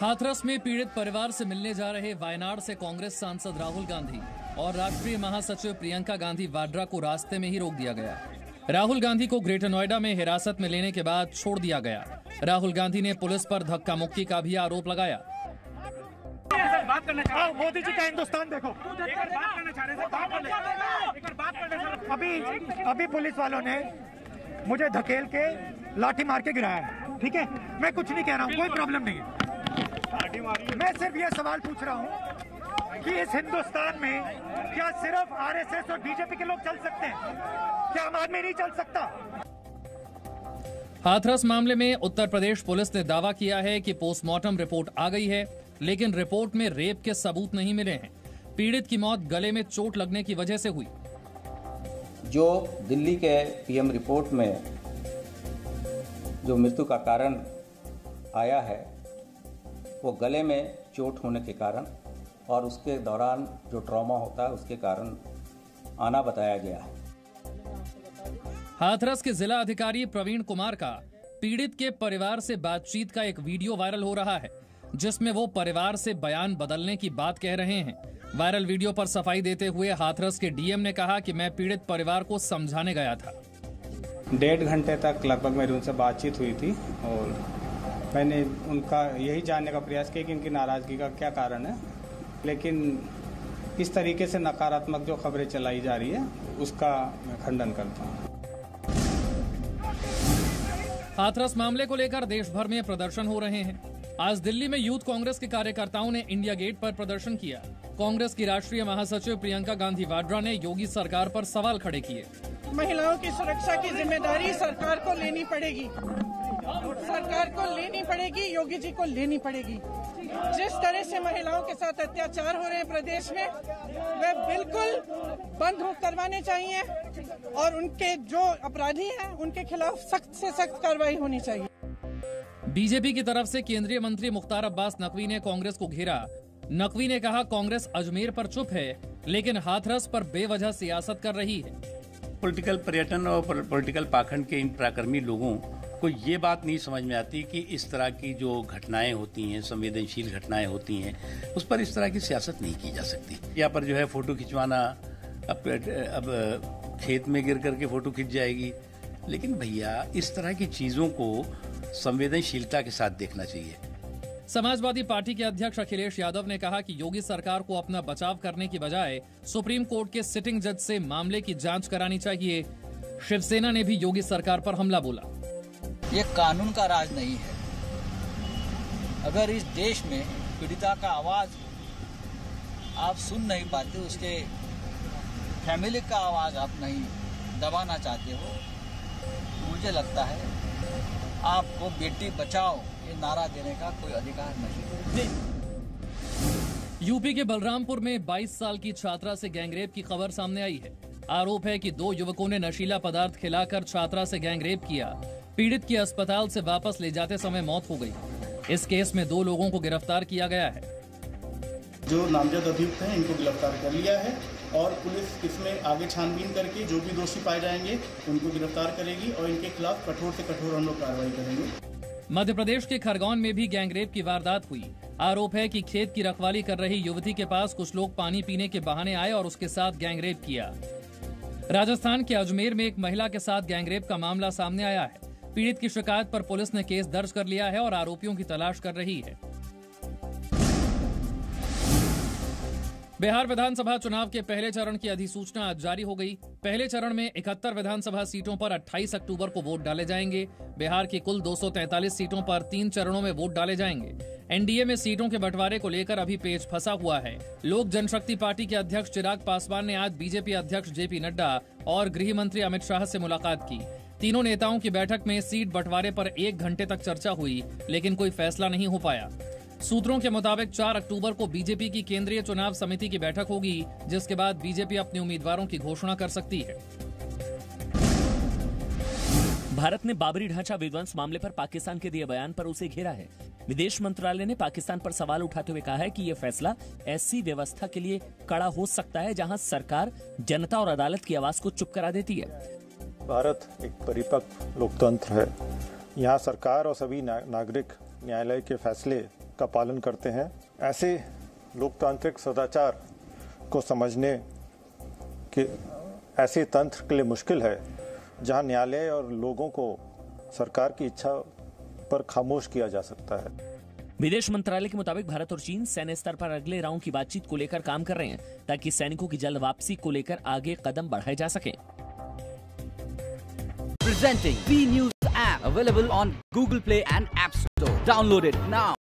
हाथरस में पीड़ित परिवार से मिलने जा रहे वायनाड से कांग्रेस सांसद राहुल गांधी और राष्ट्रीय महासचिव प्रियंका गांधी वाड्रा को रास्ते में ही रोक दिया गया। राहुल गांधी को ग्रेटर नोएडा में हिरासत में लेने के बाद छोड़ दिया गया। राहुल गांधी ने पुलिस पर धक्का मुक्की का भी आरोप लगाया। बात करना चाह मोदी जी का हिंदुस्तान देखो। बात करना चाह रहे अभी अभी पुलिस वालों ने मुझे धकेल के लाठी मार के गिराया है। ठीक है? मैं कुछ नहीं कह रहा हूँ कोई प्रॉब्लम नहीं है। मैं सिर्फ़ ये सवाल पूछ रहा हूँ कि इस हिंदुस्तान में क्या सिर्फ़ आरएसएस और बीजेपी के लोग चल सकते हैं? क्या आम आदमी नहीं चल सकता? हाथरस मामले में उत्तर प्रदेश पुलिस ने दावा किया है कि पोस्टमार्टम रिपोर्ट आ गई है लेकिन रिपोर्ट में रेप के सबूत नहीं मिले हैं। पीड़ित की मौत गले में चोट लगने की वजह से हुई। जो दिल्ली के पीएम रिपोर्ट में जो मृत्यु का कारण आया है, वो गले में चोट होने के कारण और उसके दौरान जो ट्रॉमा होता है, उसके कारण आना बताया गया है। हाथरस के जिला अधिकारी प्रवीण कुमार का पीड़ित के परिवार से बातचीत का एक वीडियो वायरल हो रहा है, जिसमें वो परिवार से बयान बदलने की बात कह रहे हैं। वायरल वीडियो पर सफ़ाई देते हुए हाथरस के डीएम ने कहा कि मैं पीड़ित परिवार को समझाने गया था। डेढ़ घंटे तक लगभग मेरी उनसे बातचीत हुई थी और मैंने उनका यही जानने का प्रयास किया कि उनकी नाराज़गी का क्या कारण है। लेकिन इस तरीके से नकारात्मक जो खबरें चलाई जा रही है, उसका मैं खंडन करता हूँ। हाथरस मामले को लेकर देश भर में प्रदर्शन हो रहे हैं। आज दिल्ली में यूथ कांग्रेस के कार्यकर्ताओं ने इंडिया गेट पर प्रदर्शन किया। कांग्रेस की राष्ट्रीय महासचिव प्रियंका गांधी वाड्रा ने योगी सरकार पर सवाल खड़े किए। महिलाओं की सुरक्षा की ज़िम्मेदारी सरकार को लेनी पड़ेगी। सरकार को लेनी पड़ेगी, योगी जी को लेनी पड़ेगी। जिस तरह से महिलाओं के साथ अत्याचार हो रहे हैं प्रदेश में वे बिल्कुल बंद करवाने चाहिए और उनके जो अपराधी हैं, उनके खिलाफ सख्त से सख्त कार्रवाई होनी चाहिए। बीजेपी की तरफ़ से केंद्रीय मंत्री मुख्तार अब्बास नकवी ने कांग्रेस को घेरा। नकवी ने कहा, कांग्रेस अजमेर पर चुप है, लेकिन हाथरस पर बेवजह सियासत कर रही है। पॉलिटिकल पर्यटन और पॉल- पॉलिटिकल पाखंड के इन पराक्रमी लोगों को ये बात नहीं समझ में आती कि इस तरह की जो घटनाएँ होती हैं, संवेदनशील घटनाएँ होती हैं, उस पर इस तरह की सियासत नहीं की जा सकती। यहाँ पर जो है फ़ोटो खिंचवाना अब अब, खेत में गिर करके फ़ोटो खिंच जाएगी। लेकिन भैया, इस तरह की चीज़ों को संवेदनशीलता के साथ देखना चाहिए। समाजवादी पार्टी के अध्यक्ष अखिलेश यादव ने कहा कि योगी सरकार को अपना बचाव करने की बजाय सुप्रीम कोर्ट के सिटिंग जज से मामले की जाँच करानी चाहिए। शिवसेना ने भी योगी सरकार पर हमला बोला। ये कानून का राज नहीं है। अगर इस देश में पीड़िता का आवाज़ आप सुन नहीं पाते, उसके फैमिली का आवाज़ आप नहीं दबाना चाहते हो, मुझे लगता है आपको बेटी बचाओ ये नारा देने का कोई अधिकार नहीं। यूपी के बलरामपुर में 22 साल की छात्रा से गैंगरेप की खबर सामने आई है। आरोप है कि दो युवकों ने नशीला पदार्थ खिलाकर छात्रा से गैंगरेप किया। पीड़ित की अस्पताल से वापस ले जाते समय मौत हो गई। इस केस में दो लोगों को गिरफ़्तार किया गया है। जो नामजद अभियुक्त हैं इनको गिरफ़्तार कर लिया है। और पुलिस इसमें आगे छानबीन करके जो भी दोषी पाए जाएँगे, उनको गिरफ़्तार करेगी और इनके खिलाफ कठोर से कठोर हम लोग कार्रवाई करेंगे। मध्य प्रदेश के खरगोन में भी गैंगरेप की वारदात हुई। आरोप है कि खेत की रखवाली कर रही युवती के पास कुछ लोग पानी पीने के बहाने आए और उसके साथ गैंगरेप किया। राजस्थान के अजमेर में एक महिला के साथ गैंगरेप का मामला सामने आया है। पीड़ित की शिकायत पर पुलिस ने केस दर्ज कर लिया है और आरोपियों की तलाश कर रही है। बिहार विधानसभा चुनाव के पहले चरण की अधिसूचना आज जारी हो गई। पहले चरण में इकहत्तर विधानसभा सीटों पर 28 अक्टूबर को वोट डाले जाएँगे। बिहार की कुल 243 सीटों पर तीन चरणों में वोट डाले जाएँगे। एनडीए में सीटों के बंटवारे को लेकर अभी पेज फंसा हुआ है। लोक जनशक्ति पार्टी के अध्यक्ष चिराग पासवान ने आज बीजेपी अध्यक्ष जेपी नड्डा और गृह मंत्री अमित शाह से मुलाकात की। तीनों नेताओं की बैठक में सीट बंटवारे पर एक घंटे तक चर्चा हुई, लेकिन कोई फैसला नहीं हो पाया। सूत्रों के मुताबिक 4 अक्टूबर को बीजेपी की केंद्रीय चुनाव समिति की बैठक होगी जिसके बाद बीजेपी अपने उम्मीदवारों की घोषणा कर सकती है। भारत ने बाबरी ढांचा विध्वंस मामले पर पाकिस्तान के दिए बयान पर उसे घेरा है। विदेश मंत्रालय ने पाकिस्तान पर सवाल उठाते हुए कहा है कि यह फैसला ऐसी व्यवस्था के लिए कड़ा हो सकता है जहाँ सरकार जनता और अदालत की आवाज़ को चुप करा देती है। भारत एक परिपक्व लोकतंत्र है। यहाँ सरकार और सभी ना, नागरिक न्यायालय के फैसले का पालन करते हैं ऐसे लोकतांत्रिक सदाचार को समझने के ऐसे तंत्र के लिए मुश्किल है जहाँ न्यायालय और लोगों को सरकार की इच्छा पर खामोश किया जा सकता है विदेश मंत्रालय के मुताबिक भारत और चीन सैन्य स्तर पर अगले राउंड की बातचीत को लेकर काम कर रहे हैं ताकि सैनिकों की जल्द वापसी को लेकर आगे कदम बढ़ाए जा सके Presenting B News app available on Google Play and App Store. Download it now.